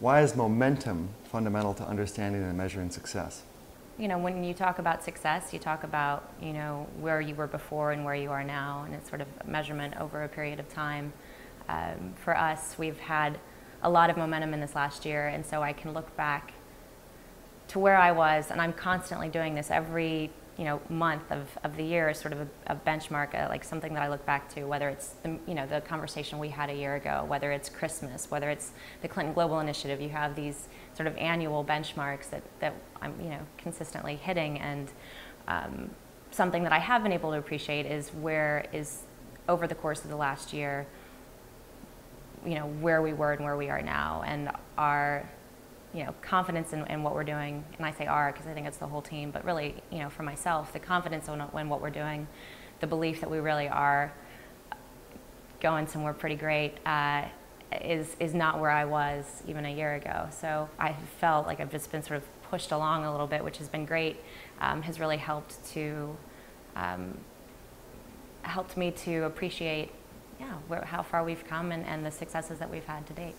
why is momentum fundamental to understanding and measuring success? You know, when you talk about success, you talk about, you know, where you were before and where you are now, and it's sort of a measurement over a period of time. Um, for us, we've had a lot of momentum in this last year, and so I can look back to where I was, and I'm constantly doing this every you know month of, of the year is sort of a, a benchmark, uh, like something that I look back to, whether it's the, you know the conversation we had a year ago, whether it's Christmas, whether it's the Clinton Global Initiative. You have these sort of annual benchmarks that, that I'm you know consistently hitting, and um, something that I have been able to appreciate is where is over the course of the last year, you know where we were and where we are now, and our you know, confidence in, in, what we're doing, and I say our because I think it's the whole team, but really, you know, for myself, the confidence in, in what we're doing, the belief that we really are going somewhere pretty great uh, is, is not where I was even a year ago. So I felt like I've just been sort of pushed along a little bit, which has been great, um, has really helped to, um, helped me to appreciate, yeah, where, how far we've come and, and the successes that we've had to date.